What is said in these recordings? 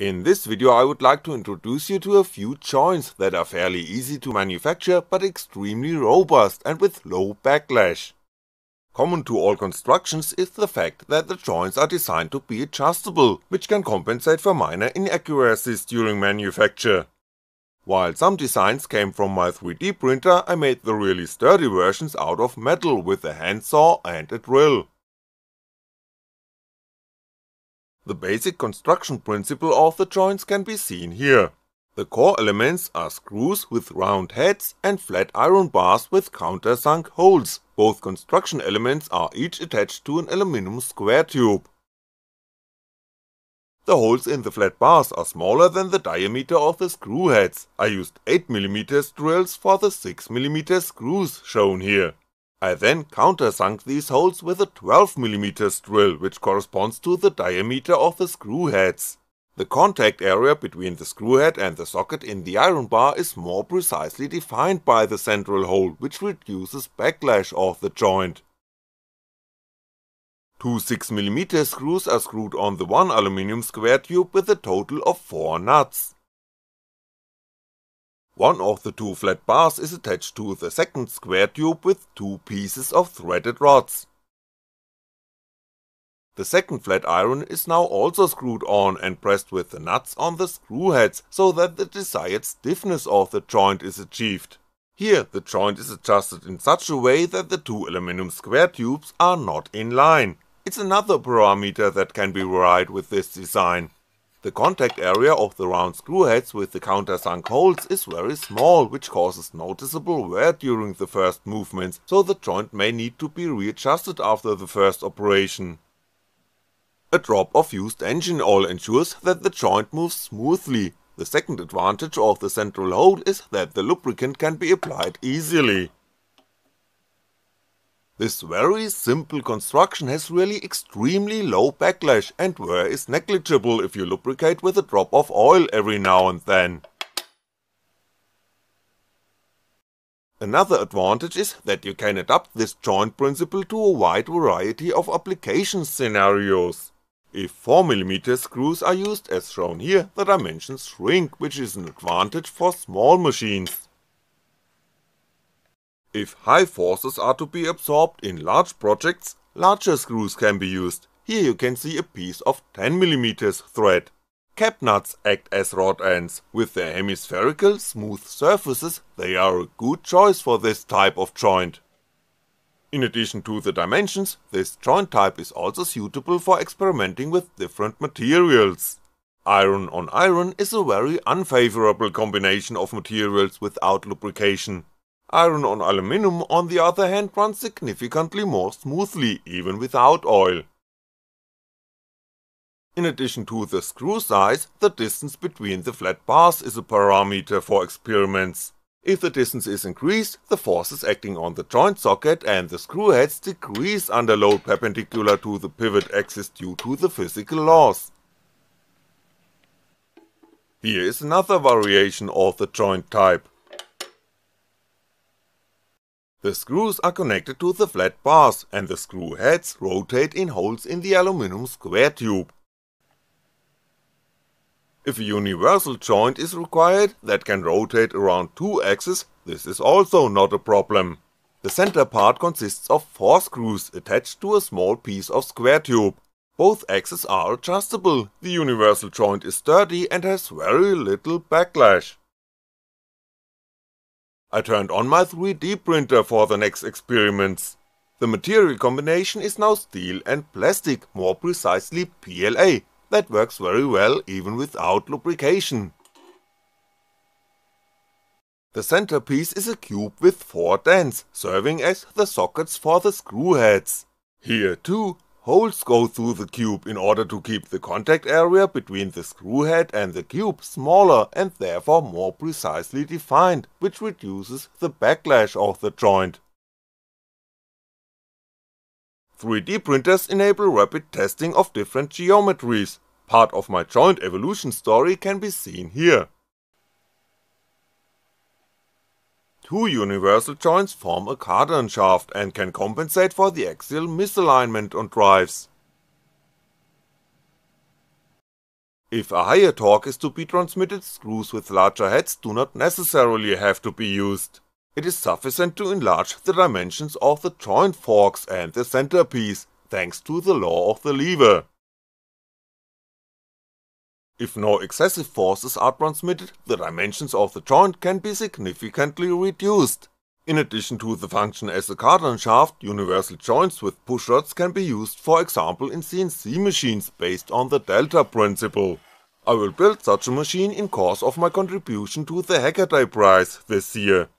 In this video I would like to introduce you to a few joints that are fairly easy to manufacture but extremely robust and with low backlash. Common to all constructions is the fact that the joints are designed to be adjustable, which can compensate for minor inaccuracies during manufacture. While some designs came from my 3D printer I made the really sturdy versions out of metal with a handsaw and a drill. The basic construction principle of the joints can be seen here. The core elements are screws with round heads and flat iron bars with countersunk holes, both construction elements are each attached to an aluminum square tube. The holes in the flat bars are smaller than the diameter of the screw heads, I used 8mm drills for the 6mm screws shown here. I then countersunk these holes with a 12mm drill which corresponds to the diameter of the screw heads. The contact area between the screw head and the socket in the iron bar is more precisely defined by the central hole which reduces backlash of the joint. Two 6mm screws are screwed on the one aluminum square tube with a total of 4 nuts. One of the two flat bars is attached to the second square tube with two pieces of threaded rods. The second flat iron is now also screwed on and pressed with the nuts on the screw heads so that the desired stiffness of the joint is achieved. Here the joint is adjusted in such a way that the two aluminum square tubes are not in line, it's another parameter that can be varied with this design. The contact area of the round screw heads with the countersunk holes is very small, which causes noticeable wear during the first movements, so the joint may need to be readjusted after the first operation. A drop of used engine oil ensures that the joint moves smoothly, the second advantage of the central hole is that the lubricant can be applied easily. This very simple construction has really extremely low backlash and wear is negligible if you lubricate with a drop of oil every now and then. Another advantage is that you can adapt this joint principle to a wide variety of application scenarios. If 4mm screws are used as shown here, the dimensions shrink, which is an advantage for small machines. If high forces are to be absorbed in large projects, larger screws can be used, here you can see a piece of 10mm thread. Cap nuts act as rod ends, with their hemispherical, smooth surfaces they are a good choice for this type of joint. In addition to the dimensions, this joint type is also suitable for experimenting with different materials. Iron on iron is a very unfavourable combination of materials without lubrication, Iron on aluminum on the other hand runs significantly more smoothly, even without oil. In addition to the screw size, the distance between the flat bars is a parameter for experiments. If the distance is increased, the forces acting on the joint socket and the screw heads decrease under load perpendicular to the pivot axis due to the physical laws. Here is another variation of the joint type. The screws are connected to the flat bars and the screw heads rotate in holes in the aluminum square tube. If a universal joint is required that can rotate around two axes, this is also not a problem. The center part consists of 4 screws attached to a small piece of square tube. Both axes are adjustable, the universal joint is sturdy and has very little backlash. I turned on my 3D printer for the next experiments. The material combination is now steel and plastic, more precisely PLA, that works very well even without lubrication. The centerpiece is a cube with 4 dents, serving as the sockets for the screw heads. Here too, Holes go through the cube in order to keep the contact area between the screw head and the cube smaller and therefore more precisely defined, which reduces the backlash of the joint. 3D printers enable rapid testing of different geometries, part of my joint evolution story can be seen here. Two universal joints form a cardan shaft and can compensate for the axial misalignment on drives. If a higher torque is to be transmitted, screws with larger heads do not necessarily have to be used. It is sufficient to enlarge the dimensions of the joint forks and the centerpiece, thanks to the law of the lever. If no excessive forces are transmitted, the dimensions of the joint can be significantly reduced. In addition to the function as a cardan shaft, universal joints with push rods can be used for example in CNC machines based on the delta principle. I will build such a machine in course of my contribution to the Hackaday prize this year.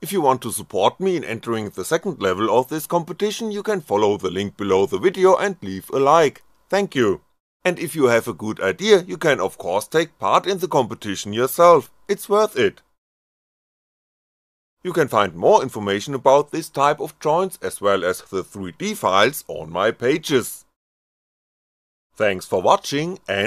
If you want to support me in entering the second level of this competition you can follow the link below the video and leave a like, thank you. And if you have a good idea you can of course take part in the competition yourself, it's worth it. You can find more information about this type of joints as well as the 3D files on my pages. Thanks for watching and